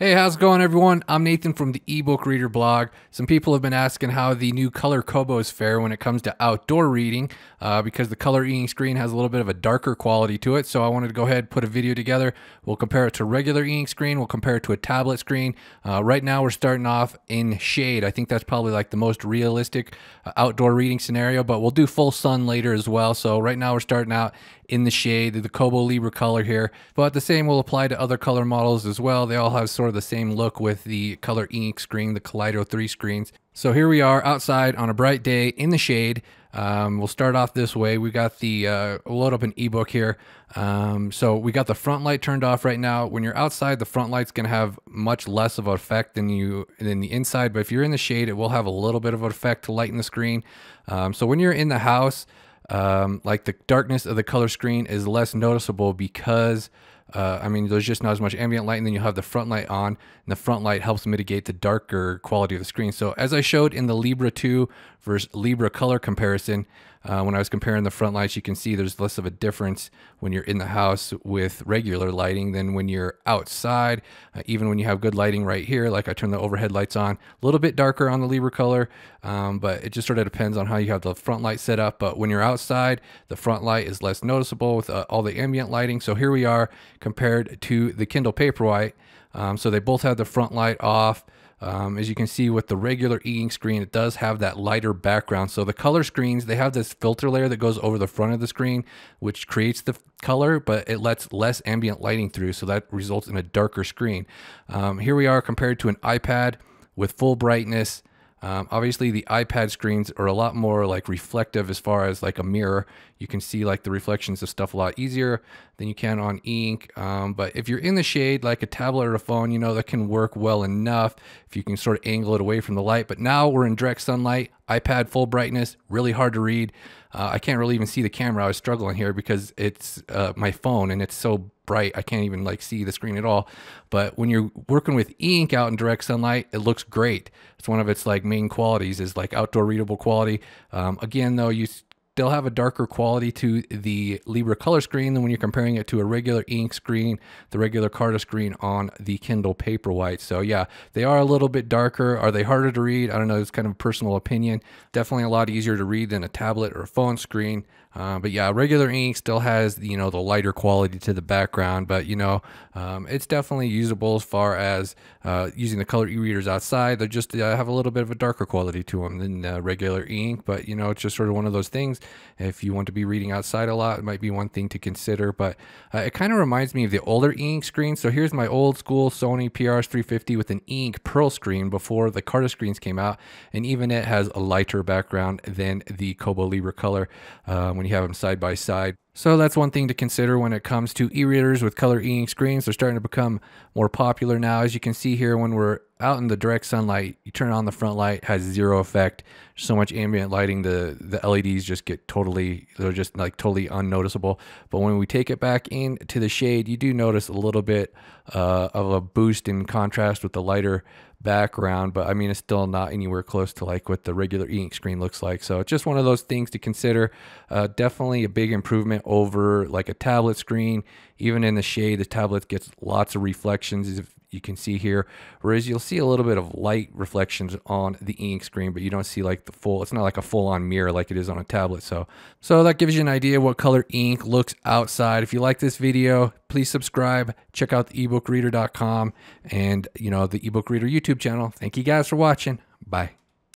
Hey, how's it going, everyone? I'm Nathan from the ebook reader blog. Some people have been asking how the new color Kobos fare when it comes to outdoor reading, uh, because the color e-ink screen has a little bit of a darker quality to it. So I wanted to go ahead and put a video together. We'll compare it to regular e-ink screen. We'll compare it to a tablet screen. Uh, right now, we're starting off in shade. I think that's probably like the most realistic uh, outdoor reading scenario, but we'll do full sun later as well. So right now, we're starting out in the shade, the Kobo Libra Colour here. But the same will apply to other color models as well. They all have sort of the same look with the color ink screen, the Kaleido 3 screens. So here we are outside on a bright day in the shade. Um, we'll start off this way. We got the, uh, load up an ebook here. Um, so we got the front light turned off right now. When you're outside, the front light's gonna have much less of an effect than you than the inside. But if you're in the shade, it will have a little bit of an effect to lighten the screen. Um, so when you're in the house, um, like the darkness of the color screen is less noticeable because uh, I mean, there's just not as much ambient light, and then you have the front light on, and the front light helps mitigate the darker quality of the screen. So as I showed in the Libra 2 versus Libra Colour comparison, uh, when I was comparing the front lights, you can see there's less of a difference when you're in the house with regular lighting than when you're outside. Uh, even when you have good lighting right here, like I turn the overhead lights on, a little bit darker on the Libra Colour, um, but it just sort of depends on how you have the front light set up. But when you're outside, the front light is less noticeable with uh, all the ambient lighting. So here we are compared to the Kindle Paperwhite. Um, so they both have the front light off. Um, as you can see with the regular e-ink screen, it does have that lighter background. So the color screens, they have this filter layer that goes over the front of the screen, which creates the color, but it lets less ambient lighting through. So that results in a darker screen. Um, here we are compared to an iPad with full brightness um, obviously, the iPad screens are a lot more like reflective as far as like a mirror. You can see like the reflections of stuff a lot easier than you can on ink. Um, but if you're in the shade, like a tablet or a phone, you know, that can work well enough if you can sort of angle it away from the light. But now we're in direct sunlight, iPad full brightness, really hard to read. Uh, I can't really even see the camera. I was struggling here because it's uh, my phone and it's so bright I can't even like see the screen at all. But when you're working with ink out in direct sunlight, it looks great. It's one of its like main qualities is like outdoor readable quality. Um, again, though, you they'll have a darker quality to the Libra Colour screen than when you're comparing it to a regular ink screen, the regular Carta screen on the Kindle Paperwhite. So yeah, they are a little bit darker. Are they harder to read? I don't know. It's kind of a personal opinion. Definitely a lot easier to read than a tablet or a phone screen. Uh, but yeah, regular ink still has you know the lighter quality to the background, but you know um, it's definitely usable as far as uh, using the color e-readers outside. They just uh, have a little bit of a darker quality to them than uh, regular ink, but you know it's just sort of one of those things. If you want to be reading outside a lot, it might be one thing to consider. But uh, it kind of reminds me of the older ink screen. So here's my old school Sony PRS 350 with an ink pearl screen before the Carta screens came out, and even it has a lighter background than the Kobo Libra Colour. Um, when you have them side by side. So that's one thing to consider when it comes to e-readers with color e-ink screens. They're starting to become more popular now. As you can see here, when we're out in the direct sunlight, you turn on the front light, has zero effect. So much ambient lighting, the the LEDs just get totally, they're just like totally unnoticeable. But when we take it back into the shade, you do notice a little bit uh, of a boost in contrast with the lighter background, but I mean, it's still not anywhere close to like what the regular e-ink screen looks like. So it's just one of those things to consider. Uh, definitely a big improvement over like a tablet screen. Even in the shade, the tablet gets lots of reflections you can see here. Whereas you'll see a little bit of light reflections on the ink screen, but you don't see like the full, it's not like a full on mirror like it is on a tablet. So, so that gives you an idea what color ink looks outside. If you like this video, please subscribe, check out the ebookreader.com and, you know, the ebook reader YouTube channel. Thank you guys for watching. Bye.